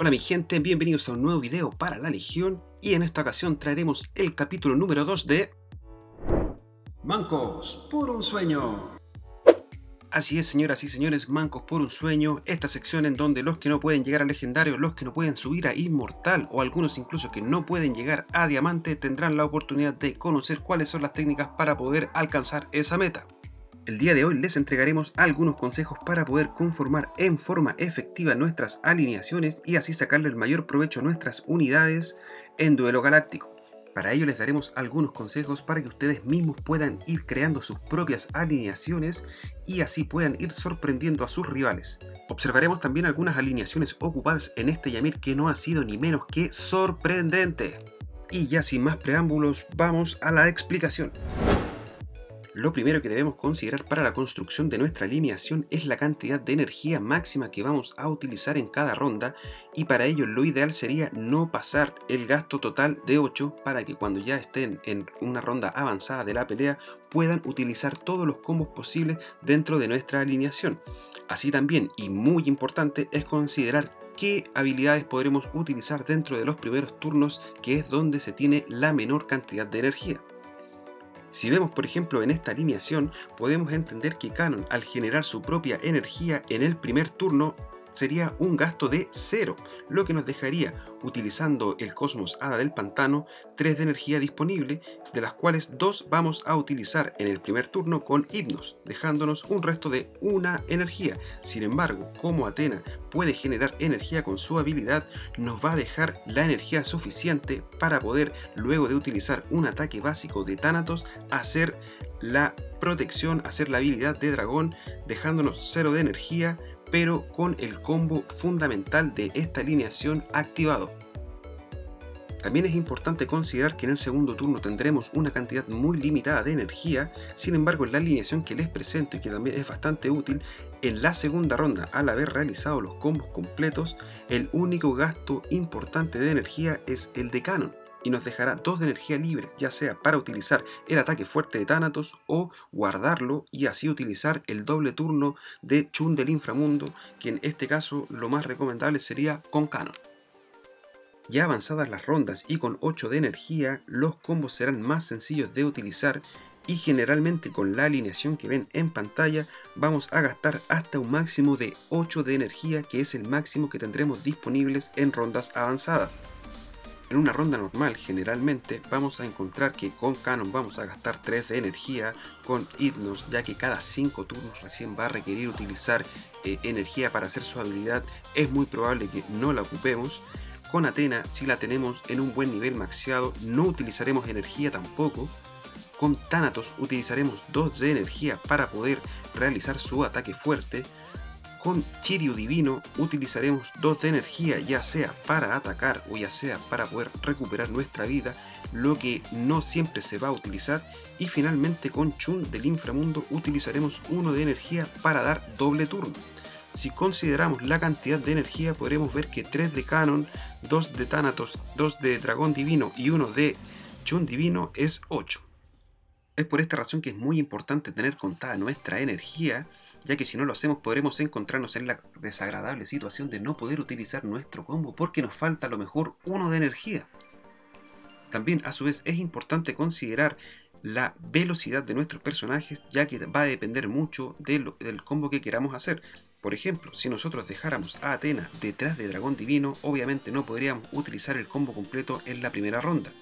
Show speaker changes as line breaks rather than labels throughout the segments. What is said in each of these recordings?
Hola mi gente, bienvenidos a un nuevo video para la Legión y en esta ocasión traeremos el capítulo número 2 de Mancos por un sueño. Así es señoras y señores, Mancos por un sueño, esta sección en donde los que no pueden llegar a legendario, los que no pueden subir a inmortal o algunos incluso que no pueden llegar a diamante tendrán la oportunidad de conocer cuáles son las técnicas para poder alcanzar esa meta. El día de hoy les entregaremos algunos consejos para poder conformar en forma efectiva nuestras alineaciones y así sacarle el mayor provecho a nuestras unidades en duelo galáctico. Para ello les daremos algunos consejos para que ustedes mismos puedan ir creando sus propias alineaciones y así puedan ir sorprendiendo a sus rivales. Observaremos también algunas alineaciones ocupadas en este Yamir que no ha sido ni menos que sorprendente. Y ya sin más preámbulos, vamos a la explicación. Lo primero que debemos considerar para la construcción de nuestra alineación es la cantidad de energía máxima que vamos a utilizar en cada ronda y para ello lo ideal sería no pasar el gasto total de 8 para que cuando ya estén en una ronda avanzada de la pelea puedan utilizar todos los combos posibles dentro de nuestra alineación. Así también, y muy importante, es considerar qué habilidades podremos utilizar dentro de los primeros turnos que es donde se tiene la menor cantidad de energía. Si vemos por ejemplo en esta alineación, podemos entender que Canon al generar su propia energía en el primer turno sería un gasto de 0, lo que nos dejaría, utilizando el Cosmos Hada del Pantano, 3 de energía disponible, de las cuales 2 vamos a utilizar en el primer turno con Hipnos, dejándonos un resto de una energía. Sin embargo, como Atena puede generar energía con su habilidad, nos va a dejar la energía suficiente para poder, luego de utilizar un ataque básico de Thanatos, hacer la protección, hacer la habilidad de dragón, dejándonos 0 de energía, pero con el combo fundamental de esta alineación activado. También es importante considerar que en el segundo turno tendremos una cantidad muy limitada de energía, sin embargo en la alineación que les presento y que también es bastante útil, en la segunda ronda al haber realizado los combos completos, el único gasto importante de energía es el de Canon, y nos dejará dos de energía libre, ya sea para utilizar el ataque fuerte de Thanatos o guardarlo y así utilizar el doble turno de Chun del inframundo, que en este caso lo más recomendable sería con Canon. Ya avanzadas las rondas y con 8 de energía, los combos serán más sencillos de utilizar y generalmente con la alineación que ven en pantalla vamos a gastar hasta un máximo de 8 de energía que es el máximo que tendremos disponibles en rondas avanzadas. En una ronda normal generalmente vamos a encontrar que con Canon vamos a gastar 3 de energía, con Hipnos ya que cada 5 turnos recién va a requerir utilizar eh, energía para hacer su habilidad, es muy probable que no la ocupemos. Con Atena, si la tenemos en un buen nivel maxeado, no utilizaremos energía tampoco. Con Thanatos utilizaremos 2 de energía para poder realizar su ataque fuerte. Con Chiryu Divino utilizaremos 2 de energía ya sea para atacar o ya sea para poder recuperar nuestra vida, lo que no siempre se va a utilizar. Y finalmente con Chun del inframundo utilizaremos 1 de energía para dar doble turno. Si consideramos la cantidad de energía podremos ver que 3 de Canon, 2 de Thanatos, 2 de Dragón Divino y 1 de Chun Divino es 8. Es por esta razón que es muy importante tener contada nuestra energía ya que si no lo hacemos podremos encontrarnos en la desagradable situación de no poder utilizar nuestro combo porque nos falta a lo mejor uno de energía. También a su vez es importante considerar la velocidad de nuestros personajes ya que va a depender mucho del combo que queramos hacer. Por ejemplo, si nosotros dejáramos a Atena detrás de Dragón Divino, obviamente no podríamos utilizar el combo completo en la primera ronda.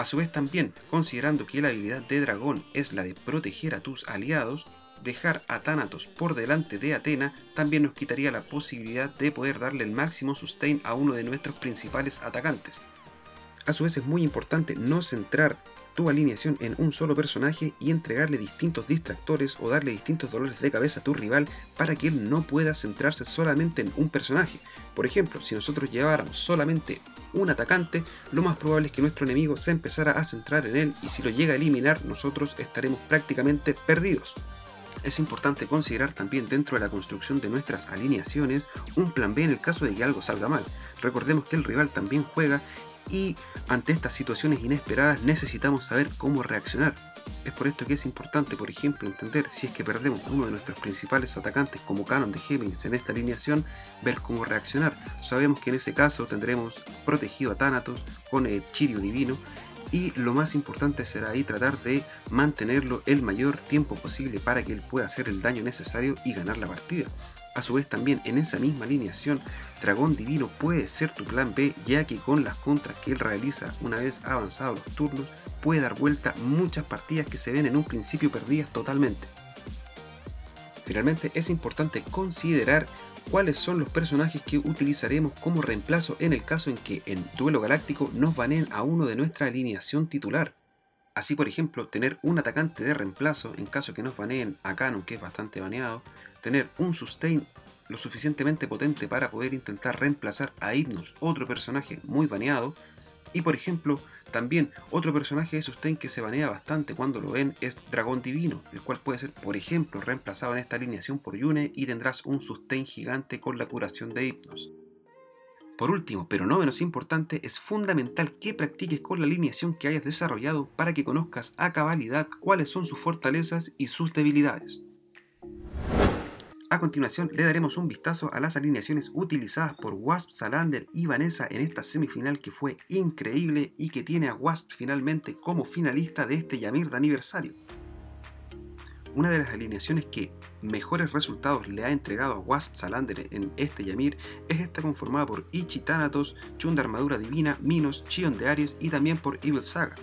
A su vez también, considerando que la habilidad de dragón es la de proteger a tus aliados, dejar a Thanatos por delante de Atena también nos quitaría la posibilidad de poder darle el máximo sustain a uno de nuestros principales atacantes. A su vez es muy importante no centrar tu alineación en un solo personaje y entregarle distintos distractores o darle distintos dolores de cabeza a tu rival para que él no pueda centrarse solamente en un personaje. Por ejemplo, si nosotros lleváramos solamente un atacante, lo más probable es que nuestro enemigo se empezara a centrar en él y si lo llega a eliminar nosotros estaremos prácticamente perdidos. Es importante considerar también dentro de la construcción de nuestras alineaciones un plan B en el caso de que algo salga mal. Recordemos que el rival también juega y ante estas situaciones inesperadas necesitamos saber cómo reaccionar. Es por esto que es importante, por ejemplo, entender si es que perdemos uno de nuestros principales atacantes como Canon de Géminis en esta alineación, ver cómo reaccionar. Sabemos que en ese caso tendremos protegido a Thanatos con el Chirio Divino y lo más importante será ahí tratar de mantenerlo el mayor tiempo posible para que él pueda hacer el daño necesario y ganar la partida. A su vez también en esa misma alineación, Dragón Divino puede ser tu plan B ya que con las contras que él realiza una vez avanzados los turnos puede dar vuelta muchas partidas que se ven en un principio perdidas totalmente. Finalmente es importante considerar cuáles son los personajes que utilizaremos como reemplazo en el caso en que en Duelo Galáctico nos baneen a uno de nuestra alineación titular. Así por ejemplo, tener un atacante de reemplazo en caso que nos baneen a Canon, que es bastante baneado, tener un sustain lo suficientemente potente para poder intentar reemplazar a Hypnos, otro personaje muy baneado, y por ejemplo, también otro personaje de sustain que se banea bastante cuando lo ven es Dragón Divino, el cual puede ser por ejemplo reemplazado en esta alineación por Yune y tendrás un sustain gigante con la curación de Hypnos. Por último, pero no menos importante, es fundamental que practiques con la alineación que hayas desarrollado para que conozcas a cabalidad cuáles son sus fortalezas y sus debilidades. A continuación le daremos un vistazo a las alineaciones utilizadas por Wasp, Salander y Vanessa en esta semifinal que fue increíble y que tiene a Wasp finalmente como finalista de este Yamir de aniversario. Una de las alineaciones que mejores resultados le ha entregado a Wasp Salander en este Yamir es esta conformada por Ichi Thanatos, Chun de Armadura Divina, Minos, Chion de Aries y también por Evil Saga.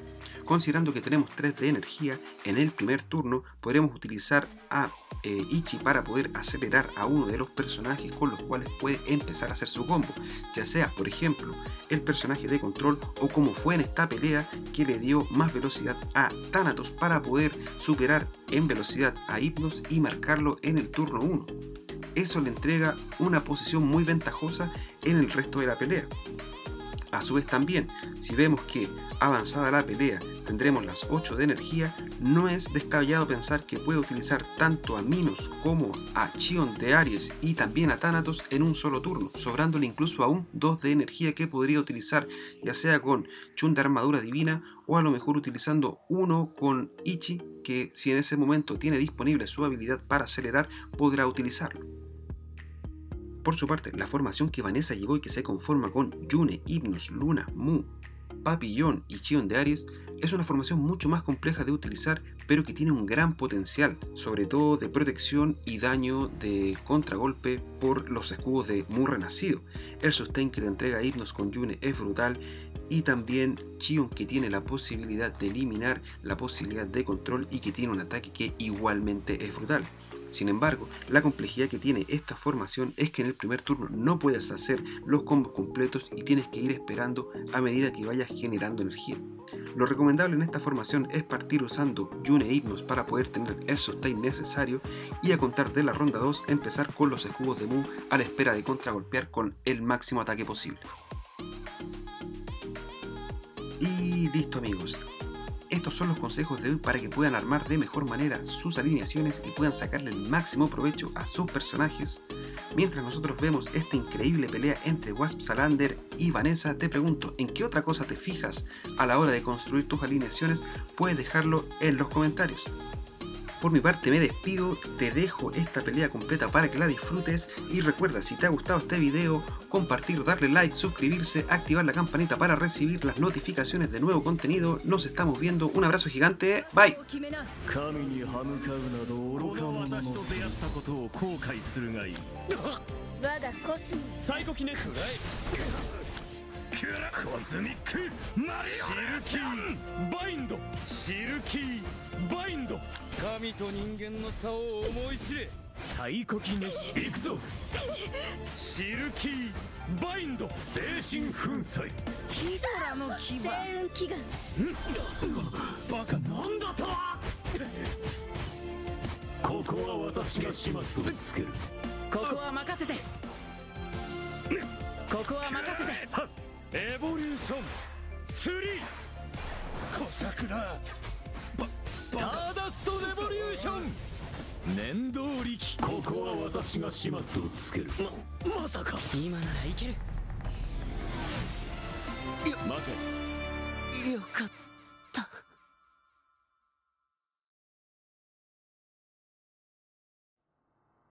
Considerando que tenemos 3 de energía, en el primer turno podremos utilizar a eh, Ichi para poder acelerar a uno de los personajes con los cuales puede empezar a hacer su combo, ya sea por ejemplo el personaje de control o como fue en esta pelea que le dio más velocidad a Thanatos para poder superar en velocidad a Hypnos y marcarlo en el turno 1. Eso le entrega una posición muy ventajosa en el resto de la pelea. A su vez también, si vemos que avanzada la pelea tendremos las 8 de energía, no es descabellado pensar que puede utilizar tanto a Minos como a Chion de Aries y también a Thanatos en un solo turno, sobrándole incluso aún 2 de energía que podría utilizar ya sea con Chun de Armadura Divina o a lo mejor utilizando uno con Ichi que si en ese momento tiene disponible su habilidad para acelerar podrá utilizarlo. Por su parte, la formación que Vanessa llevó y que se conforma con Yune, Hypnos, Luna, Mu, Papillon y Chion de Aries es una formación mucho más compleja de utilizar, pero que tiene un gran potencial, sobre todo de protección y daño de contragolpe por los escudos de Mu renacido. El sustain que le entrega Hypnos con Yune es brutal y también Chion que tiene la posibilidad de eliminar la posibilidad de control y que tiene un ataque que igualmente es brutal. Sin embargo, la complejidad que tiene esta formación es que en el primer turno no puedes hacer los combos completos y tienes que ir esperando a medida que vayas generando energía. Lo recomendable en esta formación es partir usando Yune Hypnos para poder tener el sustain necesario y a contar de la ronda 2 empezar con los escudos de Mu a la espera de contragolpear con el máximo ataque posible. Y listo amigos, estos son los consejos de hoy para que puedan armar de mejor manera sus alineaciones y puedan sacarle el máximo provecho a sus personajes. Mientras nosotros vemos esta increíble pelea entre Wasp Salander y Vanessa, te pregunto, ¿en qué otra cosa te fijas a la hora de construir tus alineaciones? Puedes dejarlo en los comentarios. Por mi parte me despido, te dejo esta pelea completa para que la disfrutes y recuerda si te ha gustado este video, compartir, darle like, suscribirse, activar la campanita para recibir las notificaciones de nuevo contenido. Nos estamos viendo, un abrazo gigante, bye.
コズミックマリオシルキーバインドシルキーバインド神と人間の差を思い知れサイコキネシ行くぞシルキーバインド精神粉砕ヒドラの牙星雲祈願バカなんだとはここは私が始末をつけるここは任せてここは任せて。エボリューション3小桜。スターダストレボリューション。念動力。ここは私が始末をつける。ままさか。今ならいける。待て。よかった